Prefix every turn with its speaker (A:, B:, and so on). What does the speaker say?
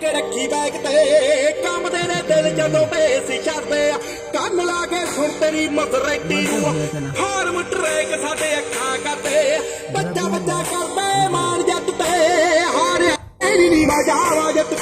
A: ਕੇ ਰੱਖੀ ਬੈਗ ਤੇ ਕੰਮ ਦੇ ਨੇ ਦਿਲ ਜਦੋਂ ਬੇਸ ਛੱਡਦੇ ਆ। ਕੰਨ ਲਾ ਕੇ ਸੁਣ ਤੇਰੀ ਮਸਰੈਟੀ ਨੂੰ। ਫਾਰਮ ਟਰੈਕ ਸਾਡੇ ਅੱਖਾਂ ਕਰਦੇ ਬੱਚਾ ਬੱਚਾ ਕਰਦੇ ਮਾਨ ਜੱਟ ਤੇ ਹਾਰਿਆ। ਤੇਰੀ ਨੀ ਵਜਾਵਾ ਜੱਟ